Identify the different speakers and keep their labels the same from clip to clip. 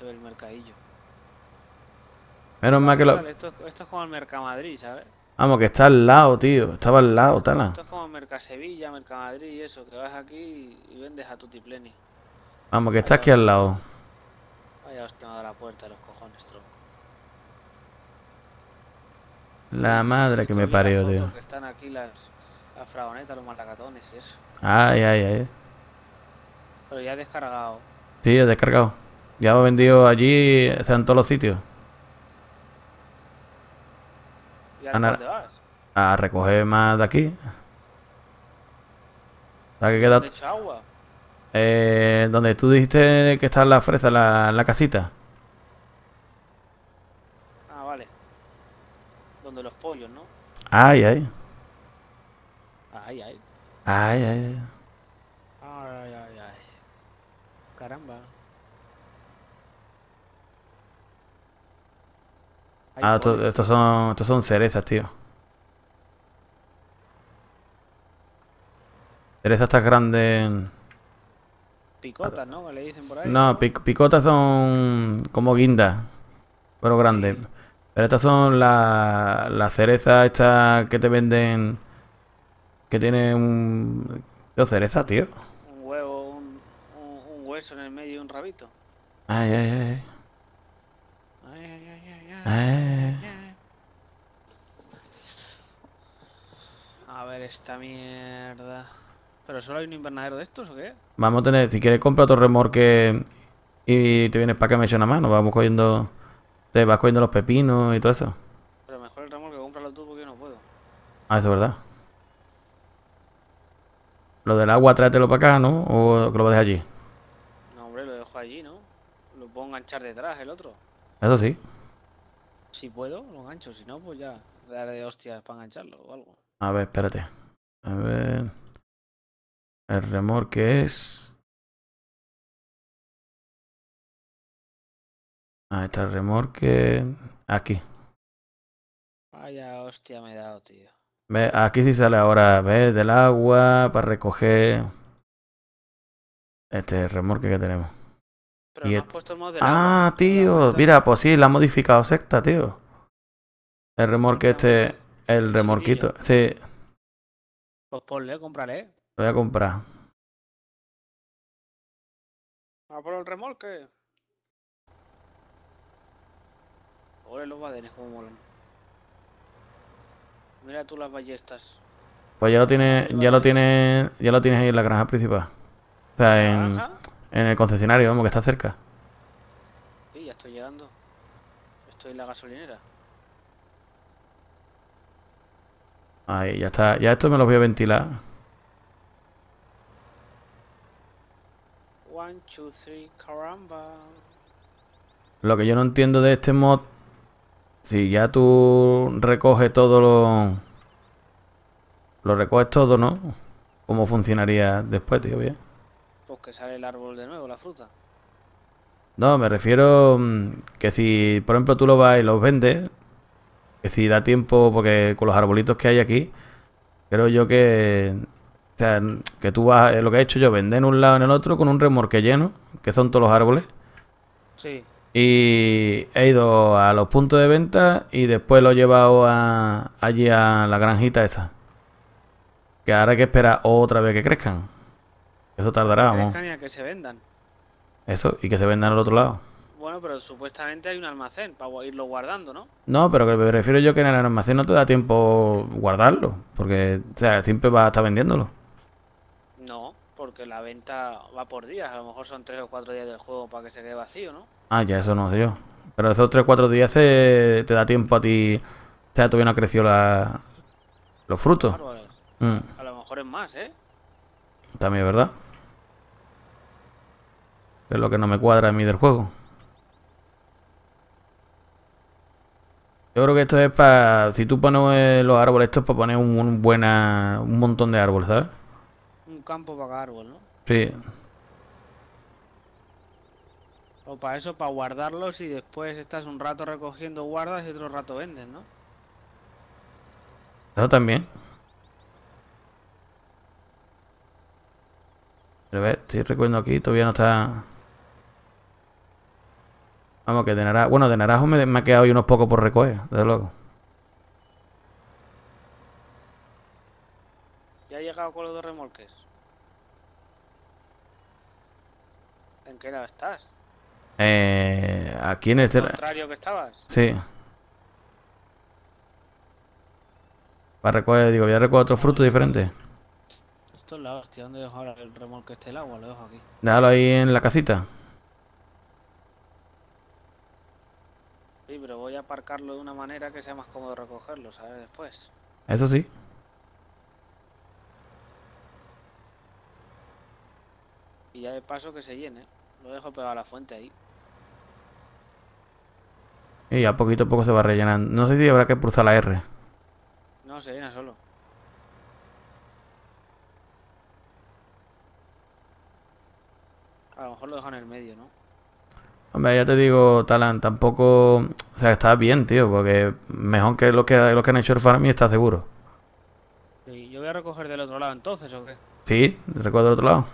Speaker 1: se ve el mercadillo.
Speaker 2: Menos mal que lo...
Speaker 1: Esto, esto es como el Mercamadrid, ¿sabes?
Speaker 2: Vamos, que está al lado, tío. Estaba al lado, tala.
Speaker 1: Esto es como el Mercasevilla, Mercamadrid y eso, que vas aquí y vendes a tutipleni.
Speaker 2: Vamos, que está aquí al lado.
Speaker 1: Vaya hostia, dado la puerta de los cojones, tronco.
Speaker 2: La madre que me parió, tío.
Speaker 1: Que están aquí las, las fragonetas, los malacatones y eso.
Speaker 2: Ay, ay, ay.
Speaker 1: Pero ya he descargado.
Speaker 2: Sí, he descargado. Ya lo he vendido allí, o sea, en todos los sitios.
Speaker 1: ¿Y
Speaker 2: Ana-
Speaker 1: dónde vas?
Speaker 2: A recoger más de aquí. La que queda...
Speaker 1: ¿Dónde agua?
Speaker 2: Eh, donde tú dijiste que está la fresa, la, la casita.
Speaker 1: Ah, vale. Donde los pollos, ¿no?
Speaker 2: Ay. Ay,
Speaker 1: ay. Ay,
Speaker 2: ay. Ay,
Speaker 1: ay, ay. Caramba. Hay
Speaker 2: Ah, estos son, estos son cerezas, tío. Cerezas estas grandes.
Speaker 1: Picotas, ¿no? Que le dicen por ahí.
Speaker 2: No, pic- picotas son como guindas, pero grandes.
Speaker 1: Sí.
Speaker 2: Pero estas son las las cerezas estas que te venden. Que tienen un. Yo, cereza, tío.
Speaker 1: Un huevo, un, un, un hueso en el medio y un rabito.
Speaker 2: Ay. Ay, ay,
Speaker 1: ay. A ver esta mierda. ¿Pero solo hay un invernadero de estos o qué?
Speaker 2: Vamos a tener, si quieres compra otro remorque y te vienes para que me eche una mano, vamos cogiendo, te vas cogiendo los pepinos y todo eso.
Speaker 1: Pero mejor el remolque, cómpralo tú porque yo no puedo.
Speaker 2: Ah, eso es verdad. Lo del agua, tráetelo para acá, ¿no? O que lo dejar allí.
Speaker 1: No, hombre, lo dejo allí, ¿no? Lo puedo enganchar detrás el otro.
Speaker 2: Eso sí.
Speaker 1: Si puedo, lo engancho. Si no, pues ya. Daré de hostias para engancharlo o algo.
Speaker 2: A ver, espérate. A ver. El remorque es. Ahí está el remorque. Aquí.
Speaker 1: Vaya hostia me he dado, tío.
Speaker 2: Ve, aquí sí sale ahora, ¿ves? Del agua para recoger. Este remorque que tenemos.
Speaker 1: Pero
Speaker 2: Y
Speaker 1: no has puesto el modo del
Speaker 2: Ah,
Speaker 1: agua.
Speaker 2: tío, mira, pues sí, la ha modificado secta, tío. El remorque
Speaker 1: Ponle,
Speaker 2: este, el
Speaker 1: el
Speaker 2: remorquito, sí,
Speaker 1: Pues ponle, cómprale.
Speaker 2: lo voy a comprar.
Speaker 1: A por el remolque. Ole los badenes como molan. Mira tú las ballestas.
Speaker 2: Pues ya lo tiene, ya lo tiene, ya lo tienes ahí en la granja principal. O sea, en. En el concesionario, vamos, que está cerca.
Speaker 1: Sí, ya estoy llegando. Estoy en la gasolinera.
Speaker 2: Ahí, ya está. Ya esto me lo voy a ventilar.
Speaker 1: One, two, three, caramba.
Speaker 2: Lo que yo no entiendo de este mod, si ya tú recoges todo lo... Lo recoges todo, ¿no? ¿Cómo funcionaría después, tío? Bien.
Speaker 1: Pues que sale el árbol de nuevo, la fruta.
Speaker 2: No, me refiero mm, que si, por ejemplo, tú lo vas y los vendes, que si da tiempo, porque con los arbolitos que hay aquí, creo yo que, o sea, que tú vas, eh, lo que he hecho yo, vender en un lado en el otro con un remorque lleno, que son todos los árboles,
Speaker 1: Sí.
Speaker 2: y he ido a los puntos de venta y después lo he llevado a, allí a la granjita esa. Que ahora hay que esperar otra vez que crezcan. Eso tardará, vamos.
Speaker 1: que se vendan.
Speaker 2: Eso, y que se vendan al otro lado.
Speaker 1: Bueno, pero supuestamente hay un almacén para irlo guardando, ¿no?
Speaker 2: No, pero que me refiero yo que en el almacén no te da tiempo guardarlo, porque o sea, siempre vas a estar vendiéndolo.
Speaker 1: No, porque la venta va por días. A lo mejor son tres o cuatro días del juego para que se quede vacío, ¿no?
Speaker 2: Ah, ya eso no sé yo. Pero esos 3-4 días se- te da tiempo a ti. O sea, todavía no ha crecido la, los frutos. Mm,
Speaker 1: A lo mejor es más, ¿eh?
Speaker 2: también es verdad. Es lo que no me cuadra a mí del juego. Yo creo que esto es para. Si tú pones eh, los árboles, esto es para poner un, un buena, un montón de árboles, ¿sabes?
Speaker 1: Un campo para cada árbol, ¿no?
Speaker 2: Sí.
Speaker 1: O para eso, para guardarlos y después estás un rato recogiendo, guardas y otro rato vendes, ¿no?
Speaker 2: Eso también. Pero ve, estoy recuerdo aquí, todavía no está. Vamos, que de naranjo. Bueno, de naranjo me, me ha quedado ahí unos pocos por recoger, desde luego.
Speaker 1: ¿Ya ha llegado con los dos remolques? ¿En qué lado estás?
Speaker 2: Eh, aquí en este.
Speaker 1: ¿Contrario que estabas?
Speaker 2: Sí. Para recoger, digo, voy a recoger otro fruto diferente.
Speaker 1: Esto es la hostia. ¿Dónde dejo ahora el remolque este el agua? Lo dejo aquí.
Speaker 2: Déjalo ahí en la casita.
Speaker 1: Sí, pero voy a aparcarlo de una manera que sea más cómodo recogerlo, ¿sabes? Después.
Speaker 2: Eso sí.
Speaker 1: Y ya de paso que se llene. Lo dejo pegado a la fuente ahí.
Speaker 2: Y a poquito a poco se va rellenando. No sé si habrá que pulsar la R.
Speaker 1: No, se llena solo. A lo mejor lo dejo en el medio, ¿no?
Speaker 2: Hombre, ya te digo, Talan, tampoco. O sea, está bien, tío, porque mejor que lo que, lo que han hecho el farm y está seguro.
Speaker 1: Sí, yo voy a recoger del otro lado entonces, ¿o qué?
Speaker 2: Sí, recuerdo del otro lado.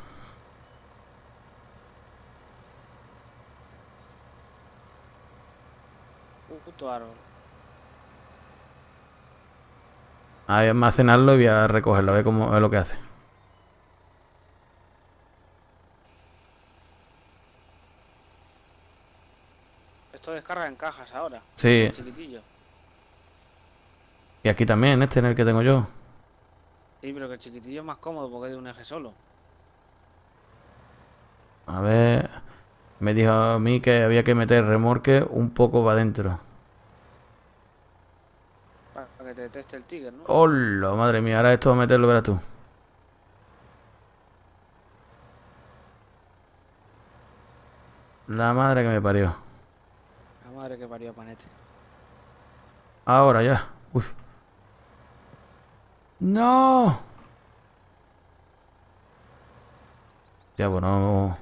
Speaker 1: Un puto árbol.
Speaker 2: Ahí almacenarlo y voy a recogerlo, a ver cómo es lo que hace.
Speaker 1: En cajas ahora.
Speaker 2: Sí,
Speaker 1: Chiquitillo.
Speaker 2: y aquí también, este en el que tengo yo.
Speaker 1: Sí, pero que el chiquitillo es más cómodo porque es de un eje solo.
Speaker 2: A ver. Me dijo a mí que había que meter remorque un poco para adentro.
Speaker 1: Para que te deteste el tigre, ¿no?
Speaker 2: ¡Hola! Madre mía, ahora esto va a meterlo, verás tú. La madre que me parió.
Speaker 1: La madre que parió Panete.
Speaker 2: Ahora ya. Uy. ¡No! Ya, bueno.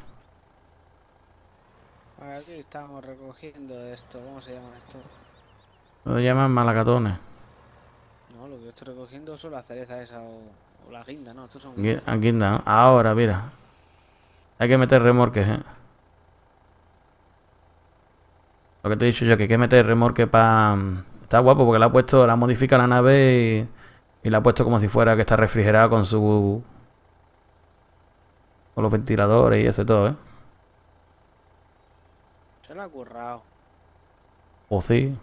Speaker 1: Aquí estamos recogiendo esto. ¿Cómo se llama esto?
Speaker 2: Lo llaman malacatones.
Speaker 1: No, lo que yo estoy recogiendo son las cerezas esa o, o la guinda, ¿no? Estos son...
Speaker 2: Gui- Aquí anda. Ahora, mira. Hay que meter remorques, eh. Lo que te he dicho yo, que hay que meter remorque para... Está guapo porque la ha puesto, la modifica la nave y, y la ha puesto como si fuera que está refrigerada con su... Con los ventiladores y eso y todo, ¿eh?
Speaker 1: Se la ha currado.
Speaker 2: O sí.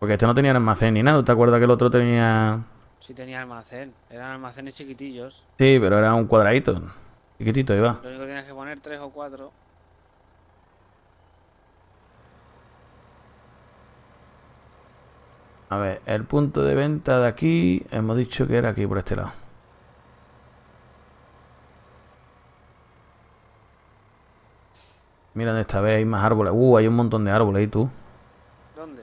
Speaker 2: Porque este no tenía almacén ni nada. ¿Te acuerdas que el otro tenía...?
Speaker 1: Sí tenía almacén. Eran almacenes chiquitillos.
Speaker 2: Sí, pero era un cuadradito. Chiquitito, va.
Speaker 1: Lo único que tienes que poner tres o cuatro.
Speaker 2: A ver, el punto de venta de aquí, hemos dicho que era aquí por este lado. Mira esta vez hay más árboles. Uh, hay un montón de árboles ahí tú.
Speaker 1: ¿Dónde?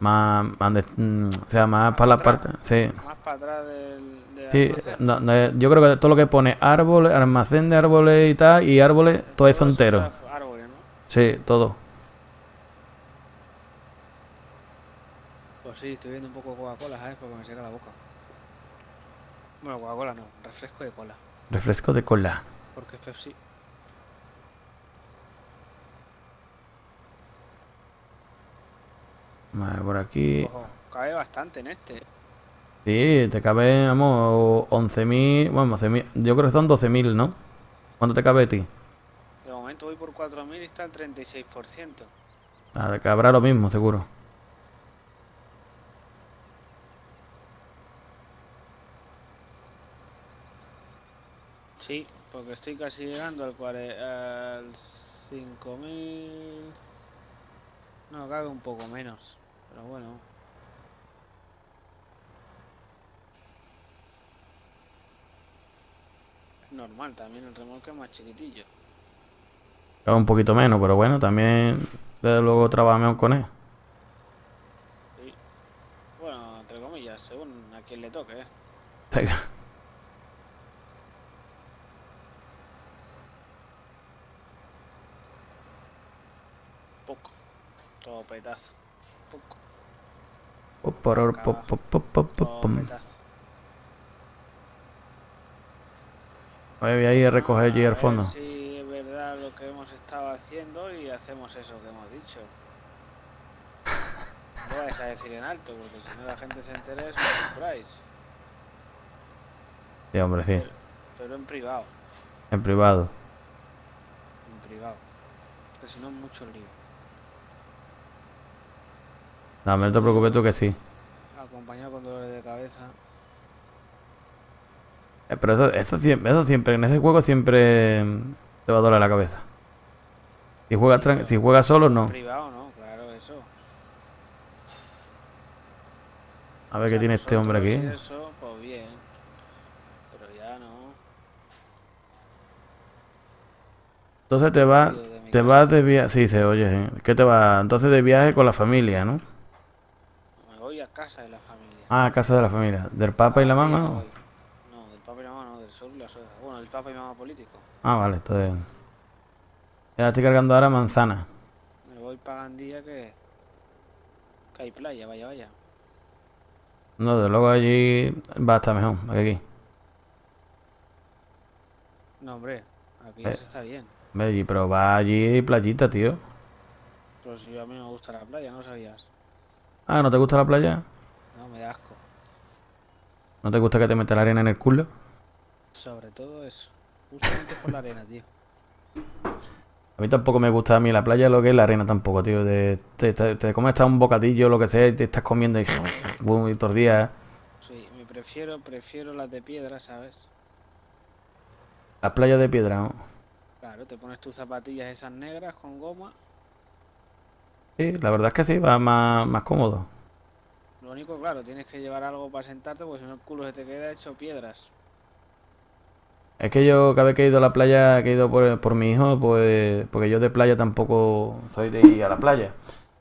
Speaker 2: Más, más de- mm, o sea, más para la parte. Sí,
Speaker 1: Más para atrás del, del
Speaker 2: sí.
Speaker 1: almacén.
Speaker 2: no, no, yo creo que todo lo que pone árboles, almacén de árboles y tal, y árboles, todo eso entero.
Speaker 1: Árboles, ¿no?
Speaker 2: Sí, todo.
Speaker 1: Pues sí, estoy viendo un poco Coca-Cola, ¿sabes? Porque me seca la boca. Bueno, Coca-Cola no, refresco de cola.
Speaker 2: Refresco de cola.
Speaker 1: Porque es Pepsi.
Speaker 2: Vale, por aquí.
Speaker 1: Ojo, cabe bastante en este.
Speaker 2: Sí, te cabe, vamos, 11.000, bueno, 11.000, yo creo que son 12.000, ¿no? ¿Cuánto te cabe a ti?
Speaker 1: De momento voy por 4.000 y está al 36%.
Speaker 2: Ah, te cabrá lo mismo, seguro.
Speaker 1: Sí, porque estoy casi llegando al, cuare- al 5.000... No, cabe un poco menos. Pero bueno. Es normal, también el remolque es más chiquitillo.
Speaker 2: Cabe un poquito menos, pero bueno, también, desde luego, trabaja mejor con él.
Speaker 1: Sí. Bueno, entre comillas, según a quien le toque, ¿eh?
Speaker 2: pom.
Speaker 1: petazo.
Speaker 2: Voy a ir a recoger allí al fondo.
Speaker 1: Si es verdad lo que hemos estado haciendo y hacemos eso que hemos dicho. No vais a decir en alto, porque si no la gente se entera es.
Speaker 2: Sí, hombre, sí.
Speaker 1: Pero, pero en privado,
Speaker 2: En privado.
Speaker 1: en privado. Que si no es mucho lío.
Speaker 2: No, no te preocupes tú que sí.
Speaker 1: Acompañado con dolores de cabeza.
Speaker 2: Eh, Pero eso, eso, siempre, eso siempre, en ese juego siempre mm, te va a doler la cabeza. Si juegas, tran- si juegas solo, no.
Speaker 1: Privado, ¿no? Claro, eso.
Speaker 2: A ver
Speaker 1: O
Speaker 2: qué tiene este hombre aquí.
Speaker 1: Eso, pues bien. Pero ya no.
Speaker 2: Entonces te vas, te vas de viaje. Sí, se oye. ¿eh? ¿Qué te vas? Entonces de viaje con la familia, ¿no?
Speaker 1: Casa de la familia.
Speaker 2: Ah, casa de la familia. ¿Del papa y la mamá?
Speaker 1: me
Speaker 2: o?
Speaker 1: voy. No, del papa y la mamá no, del sol y la suegra. Bueno, del papa y mamá político.
Speaker 2: Ah, vale, entonces. Ya estoy cargando ahora manzana.
Speaker 1: Me voy para Gandía que... que hay playa, vaya, vaya.
Speaker 2: No, de luego allí va a estar mejor que aquí.
Speaker 1: No, hombre, aquí ya
Speaker 2: Eh.
Speaker 1: se está bien.
Speaker 2: Allí, pero va allí playita, tío.
Speaker 1: Pero si a mí me gusta la playa, ¿no sabías?
Speaker 2: Ah, ¿no te gusta la playa?
Speaker 1: No, me da asco.
Speaker 2: ¿No te gusta que te meta la arena en el culo?
Speaker 1: Sobre todo eso. Justamente por la arena, tío.
Speaker 2: A mí tampoco me gusta a mí la playa lo que es la arena tampoco, tío. De, te, te, te comes hasta un bocadillo, lo que sea, y te estás comiendo y, boom, y todos los días.
Speaker 1: Sí, me prefiero, prefiero las de piedra, ¿sabes?
Speaker 2: Las playas de piedra, ¿no?
Speaker 1: Claro, te pones tus zapatillas esas negras con goma.
Speaker 2: Sí, la verdad es que sí, va más, más cómodo.
Speaker 1: Lo único, claro, tienes que llevar algo para sentarte porque si no el culo se te queda hecho piedras.
Speaker 2: Es que yo cada vez que he ido a la playa, que he ido por, por mi hijo, pues... Porque yo de playa tampoco soy de ir a la playa.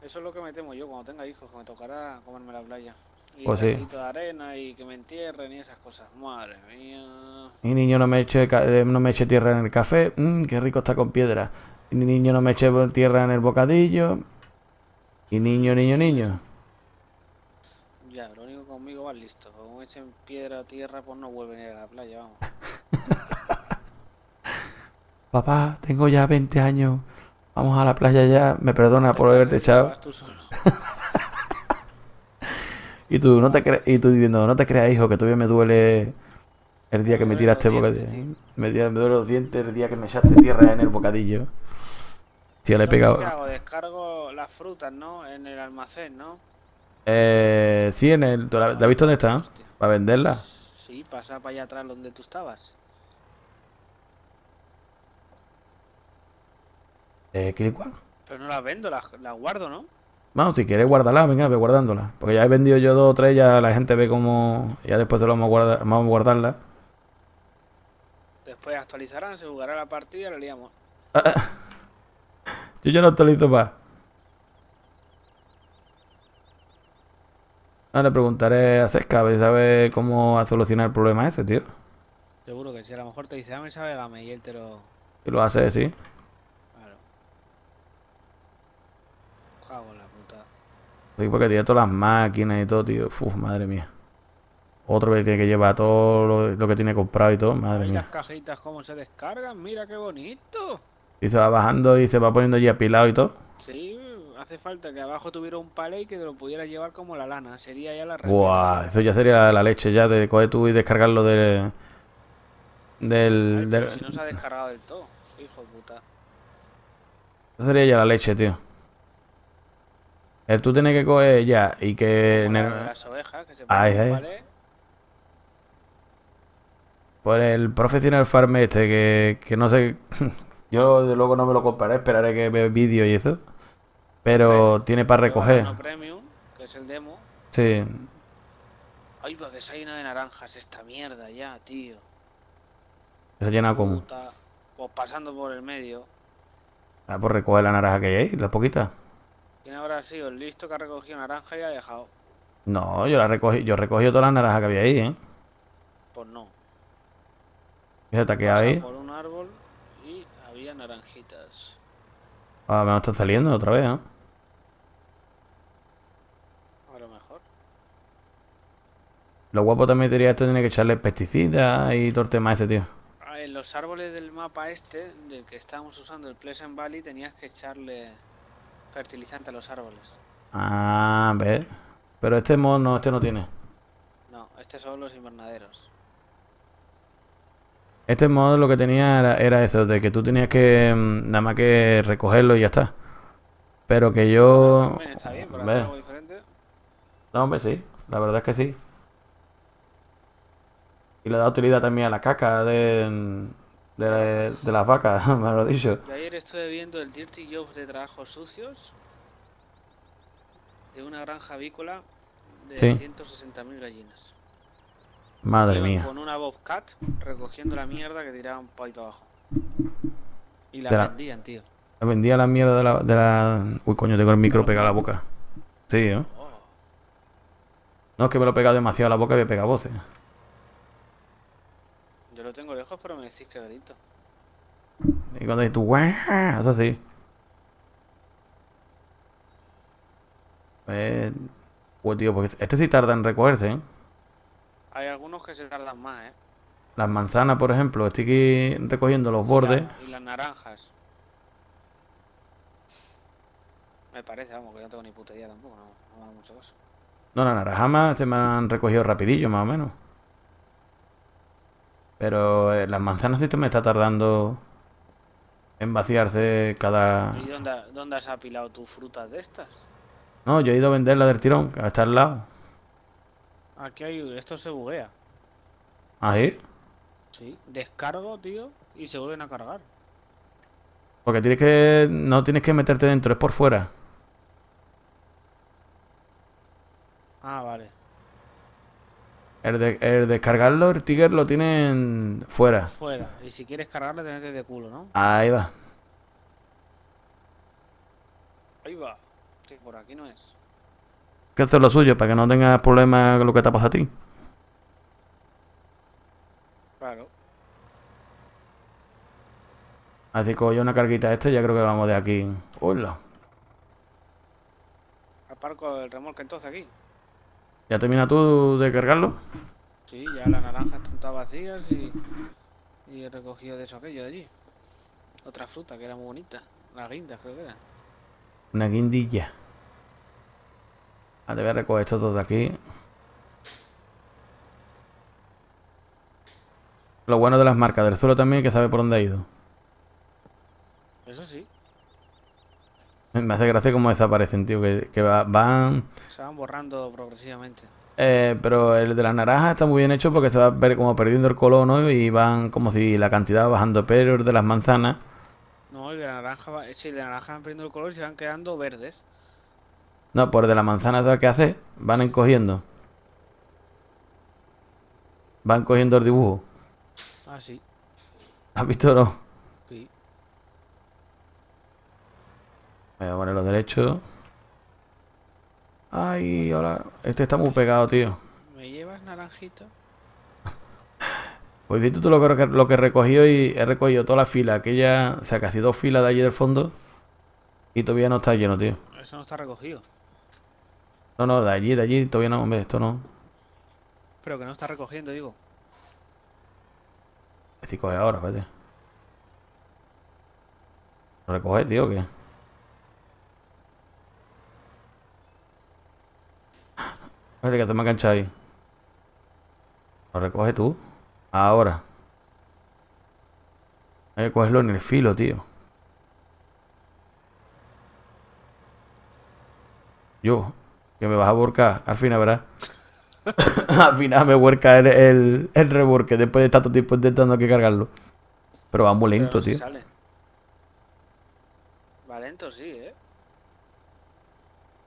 Speaker 1: Eso es lo que me temo yo cuando tenga hijos, que me tocará comerme la playa. Y
Speaker 2: Pues
Speaker 1: un
Speaker 2: sí.
Speaker 1: de arena y que me entierren y esas cosas. Madre mía.
Speaker 2: Y niño no me eche, eh, no me eche tierra en el café, mmm, qué rico está con piedra. Y niño no me eche tierra en el bocadillo. Y niño, niño, niño.
Speaker 1: Ya, lo único conmigo va listo. Como echen piedra o tierra, pues no vuelven a ir a la playa, vamos.
Speaker 2: Papá, tengo ya 20 años. Vamos a la playa ya. Me perdona por haberte echado.
Speaker 1: tú solo.
Speaker 2: Y tú, no te cre- y tú diciendo, no te creas, hijo, que todavía me duele el día que me
Speaker 1: Me
Speaker 2: tiraste bocadillo. Me, me duele los dientes el día que me echaste tierra en el bocadillo. Tío, le he pegado.
Speaker 1: ¿Qué hago? Descargo las frutas, ¿no? En el almacén, ¿no?
Speaker 2: Eh, sí, en el. ¿tú la, la has visto dónde está?
Speaker 1: Hostia.
Speaker 2: Para venderla.
Speaker 1: Sí, pasa para allá atrás donde tú estabas.
Speaker 2: Eh, Kirikwan.
Speaker 1: Pero no las vendo, las, las guardo, ¿no?
Speaker 2: Vamos, si quieres guardarla, venga, ve guardándola. Porque ya he vendido yo dos o tres, ya la gente ve como. Ya después te lo vamos a guardar, vamos a guardarla.
Speaker 1: Después actualizarán, se jugará la partida y la liamos.
Speaker 2: Yo ya no actualizo más. Ahora le preguntaré a Sesca a sabe cómo a solucionar el problema ese, tío.
Speaker 1: Seguro que sí, a lo mejor te dice, dame esa Game y él te lo...
Speaker 2: Y lo hace, sí.
Speaker 1: Claro. Cago en la puta.
Speaker 2: Sí, porque tiene todas las máquinas y todo, tío. Uf, madre mía. Otro vez tiene que llevar todo lo, lo que tiene comprado y todo, madre
Speaker 1: Ay, las
Speaker 2: mía.
Speaker 1: cajitas cómo se descargan, mira qué bonito.
Speaker 2: Y se va bajando y se va poniendo ya apilado y todo.
Speaker 1: Sí, hace falta que abajo tuviera un palé y que te lo pudieras llevar como la lana. Sería ya la.
Speaker 2: Buah, eso ya sería la leche ya de coger tú y descargarlo de, del, del-
Speaker 1: Si no se ha descargado del todo, hijo de puta.
Speaker 2: Eso sería ya la leche, tío. Eh, tú tienes que coger ya y que en el-
Speaker 1: las ovejas, que se
Speaker 2: Ay, ay.
Speaker 1: palé.
Speaker 2: por el professional farm este que, que no sé. Yo de luego no me lo compraré, esperaré que vea vídeo y eso. Pero tiene para
Speaker 1: hay
Speaker 2: recoger.
Speaker 1: uno premium, que es el demo.
Speaker 2: Sí.
Speaker 1: Ay, va que se ha llenado de naranjas esta mierda ya, tío.
Speaker 2: Se llena como.
Speaker 1: Puta. Pues pasando por el medio.
Speaker 2: Ah, pues recoger la naranja que hay ahí, la poquita.
Speaker 1: ¿Quién habrá sido el listo que ha recogido naranja y ha dejado?
Speaker 2: No, yo la recogí, yo recogí todas las naranjas que había ahí, ¿eh?
Speaker 1: Pues no.
Speaker 2: Fíjate que ahí.
Speaker 1: por un árbol y había naranjitas.
Speaker 2: Ah, me están saliendo otra vez, ¿eh?
Speaker 1: A lo mejor.
Speaker 2: Lo guapo también diría esto tiene que echarle pesticidas y todo el tema ese, tío.
Speaker 1: Ah, en los árboles del mapa este, del que estábamos usando el Pleasant Valley, tenías que echarle fertilizante a los árboles.
Speaker 2: Ah, ¿ves? Pero este mod no, este no tiene.
Speaker 1: No, estos son los invernaderos.
Speaker 2: Este mod lo que tenía era, era eso, de que tú tenías que mm, nada más que recogerlo y ya está. Pero que yo...
Speaker 1: Está bien,
Speaker 2: Ve.
Speaker 1: hacer algo diferente.
Speaker 2: No, hombre, sí. La verdad es que sí. Y le da utilidad también a la caca de, de, de las vacas, me lo he dicho.
Speaker 1: Yo ayer estuve viendo el Dirty Jobs de trabajos sucios de una granja avícola de
Speaker 2: Sí.
Speaker 1: 160.000 gallinas.
Speaker 2: Madre mía.
Speaker 1: Con una Bobcat recogiendo la mierda que tiraban para ahí para abajo. Y la
Speaker 2: la-
Speaker 1: vendían, tío.
Speaker 2: Me vendía la mierda de la, de la... Uy, coño, tengo el micro pegado a la boca. Sí, ¿no?
Speaker 1: Oh,
Speaker 2: No, es que me lo he pegado demasiado a la boca y me pega voces.
Speaker 1: yo lo tengo lejos, pero me decís que grito.
Speaker 2: Y cuando dices tú, "Guau", haces así. Eh, pues tío, porque este sí tarda en recogerse, ¿eh?
Speaker 1: Hay algunos que se tardan más, ¿eh?
Speaker 2: Las manzanas, por ejemplo, estoy aquí recogiendo los bordes.
Speaker 1: Y las naranjas. Me parece, vamos, que no tengo ni puta idea tampoco, no, no me hago mucho caso.
Speaker 2: No, las naranjas se me han recogido rapidillo, más o menos. Pero eh, las manzanas te me está tardando en vaciarse cada...
Speaker 1: ¿Y dónde, dónde has apilado tus frutas de estas?
Speaker 2: No, yo he ido a venderla del tirón, que está al lado.
Speaker 1: Aquí hay. Esto se buguea.
Speaker 2: Ahí.
Speaker 1: Sí. Descargo, tío, y se vuelven a cargar.
Speaker 2: Porque tienes que... No tienes que meterte dentro, es por fuera.
Speaker 1: Ah, vale.
Speaker 2: El, de, el descargarlo, el Tiger lo tienen fuera.
Speaker 1: Fuera. Y si quieres cargarle, te metes de culo, ¿no?
Speaker 2: Ahí va.
Speaker 1: Ahí va. Que por aquí no es.
Speaker 2: Que hacer lo suyo para que no tengas problemas con lo que te pasa a ti.
Speaker 1: Claro.
Speaker 2: Así que cojo una carguita esta ya creo que vamos de aquí. Hola.
Speaker 1: Aparco el remolque entonces aquí.
Speaker 2: ¿Ya termina tú de cargarlo?
Speaker 1: Sí, ya las naranjas están todas vacías y. Y he recogido de eso aquello de allí. Otra fruta que era muy bonita. Las guindas, creo que eran.
Speaker 2: Una guindilla. Ah, te voy a recoger estos dos de aquí. Lo bueno de las marcas del suelo también es que sabe por dónde ha ido.
Speaker 1: Eso sí.
Speaker 2: Me hace gracia cómo desaparecen, tío. Que, que va- van.
Speaker 1: Se van borrando progresivamente.
Speaker 2: Eh, pero el de las naranjas está muy bien hecho porque se va a ver como perdiendo el color, ¿no? Y van como si la cantidad va bajando. Pero el de las manzanas.
Speaker 1: No, el de la naranja va. Sí, el de la naranja van perdiendo el color y se van quedando verdes.
Speaker 2: No, por el de las manzanas, ¿sabes qué hace? Van encogiendo. Van cogiendo el dibujo.
Speaker 1: Ah, sí.
Speaker 2: ¿Has visto o no?
Speaker 1: Sí.
Speaker 2: Voy a ponerlo derecho. Ay, ahora. Este está muy pegado, tío.
Speaker 1: ¿Me llevas naranjita?
Speaker 2: Pues viste tú lo que, lo que he recogido y he recogido toda la fila. Aquella, o sea, casi dos filas de allí del fondo. Y todavía no está lleno, tío.
Speaker 1: Eso no está recogido.
Speaker 2: No, no, de allí, de allí, todavía no, hombre, esto no.
Speaker 1: Pero que no está recogiendo, digo.
Speaker 2: Es decir, coge ahora, espérate. ¿Lo recoge, tío, o qué? Espérate que te me ha enganchado ahí. ¿Lo recoge tú? Ahora. Hay que cogerlo en el filo, tío. Yo, que me vas a volcar, al final, ¿verdad? al final me vuelca el, el, el reborque después de tanto tiempo intentando que cargarlo. Pero va muy
Speaker 1: Pero
Speaker 2: lento,
Speaker 1: no
Speaker 2: tío.
Speaker 1: sale. Va lento, sí, ¿eh?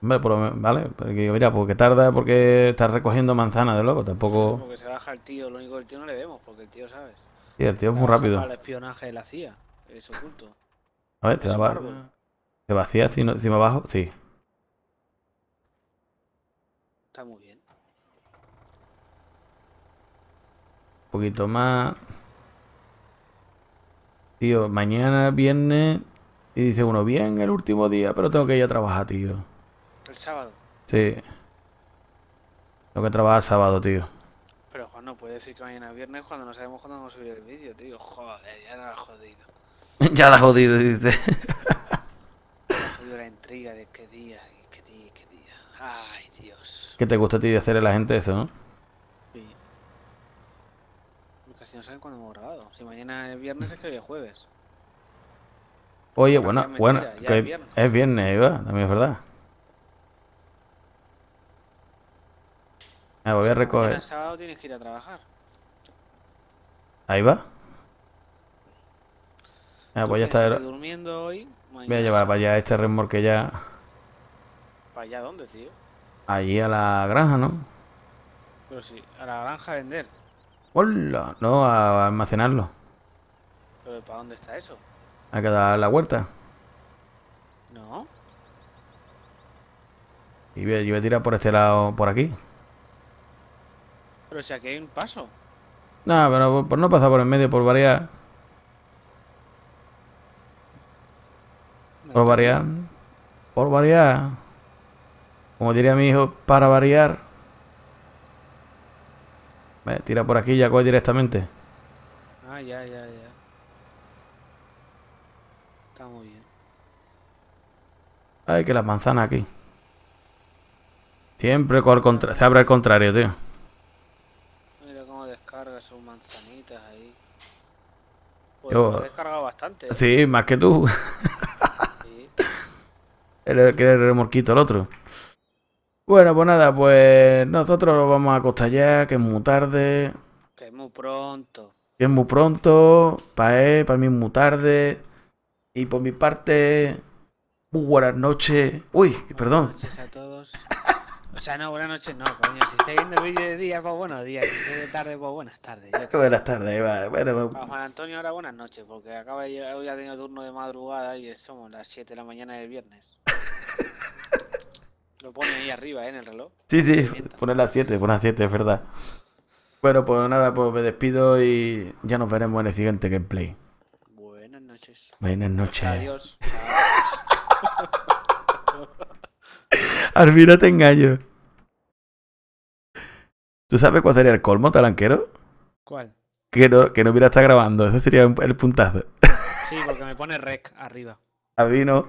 Speaker 2: Hombre, por lo men- vale, porque mira, porque tarda porque estás recogiendo manzanas de loco, tampoco.
Speaker 1: Porque se baja el tío, lo único que el tío no le vemos, porque el tío, ¿sabes?
Speaker 2: Tío, el tío es muy rápido.
Speaker 1: Para el espionaje de la CIA, es oculto.
Speaker 2: A ver,
Speaker 1: un
Speaker 2: va- se vacía encima abajo, sí.
Speaker 1: Está muy bien.
Speaker 2: Un poquito más. Tío, mañana viernes y dice uno, bien el último día, pero tengo que ir a trabajar, tío.
Speaker 1: El sábado.
Speaker 2: Sí. Tengo que trabajar sábado, tío.
Speaker 1: Pero Juan, no puede decir que mañana es viernes cuando no sabemos cuándo vamos a subir el vídeo, tío. Joder, ya no la ha jodido.
Speaker 2: ya la has jodido, dice.
Speaker 1: Ha jodido la intriga de qué día, y qué día, y qué día. Ay, Dios.
Speaker 2: ¿Qué te gusta a ti de hacer a la gente eso, no?
Speaker 1: Sí. Casi no saben cuándo hemos grabado. Si mañana es viernes es que hoy es jueves.
Speaker 2: Oye,
Speaker 1: Bueno,
Speaker 2: bueno,
Speaker 1: es
Speaker 2: bueno, que
Speaker 1: viernes.
Speaker 2: es viernes, Eva, también es verdad. Ah, voy a recoger.
Speaker 1: es sábado tienes que ir a trabajar.
Speaker 2: Ahí va. Ah, pues ya está.
Speaker 1: que durmiendo hoy.
Speaker 2: Voy a llevar para allá este remolque ya.
Speaker 1: ¿Para allá dónde, tío?
Speaker 2: Allí a la granja, ¿no?
Speaker 1: Pero sí, a la granja a vender.
Speaker 2: Hola, no, a almacenarlo.
Speaker 1: ¿Pero para dónde está eso?
Speaker 2: Hay que dar la vuelta.
Speaker 1: No.
Speaker 2: Y yo voy a tirar por este lado, por aquí.
Speaker 1: Pero si aquí hay un paso.
Speaker 2: No, pero por- no pasar por el medio, por variar. Por variar. Por variar. Como diría mi hijo, para variar. Tira por aquí y ya coge directamente.
Speaker 1: Ah, ya, ya, ya. Está muy bien.
Speaker 2: Ay, que las manzanas aquí. Siempre con el contra- se abre al contrario, tío.
Speaker 1: Mira cómo descarga sus manzanitas ahí. Pues
Speaker 2: Yo-
Speaker 1: he descargado bastante. ¿eh?
Speaker 2: Sí, más que tú.
Speaker 1: Sí.
Speaker 2: El el remorquito, el otro. Bueno, pues nada, pues nosotros nos vamos a acostar ya, que es muy tarde.
Speaker 1: Que es muy pronto.
Speaker 2: Que es muy pronto. Para él, para mí es muy tarde. Y por mi parte, muy buenas noches. Uy,
Speaker 1: Buenas
Speaker 2: perdón.
Speaker 1: noches a todos. O sea, no, buenas noches no, coño. Si estáis viendo el vídeo de día, pues buenos días. Si estáis de tarde, pues buenas tardes. Yo.
Speaker 2: Buenas tardes, Eva. Bueno, pues,
Speaker 1: Para Juan Antonio ahora buenas noches, porque acaba de llegar, hoy ha tenido turno de madrugada y somos las 7 de la mañana del viernes. Lo pone ahí arriba, ¿eh? En el reloj.
Speaker 2: sí, sí, poner las 7, poner las 7, es verdad. Bueno, pues nada, pues me despido y ya nos veremos en el siguiente gameplay.
Speaker 1: Buenas noches.
Speaker 2: Buenas noches.
Speaker 1: Adiós.
Speaker 2: No te engaño. ¿Tú sabes cuál sería el colmo, talanquero?
Speaker 1: ¿Cuál?
Speaker 2: Que no, que no hubiera estado grabando. Ese sería el puntazo.
Speaker 1: Sí, porque me pone rec arriba.
Speaker 2: A mí no.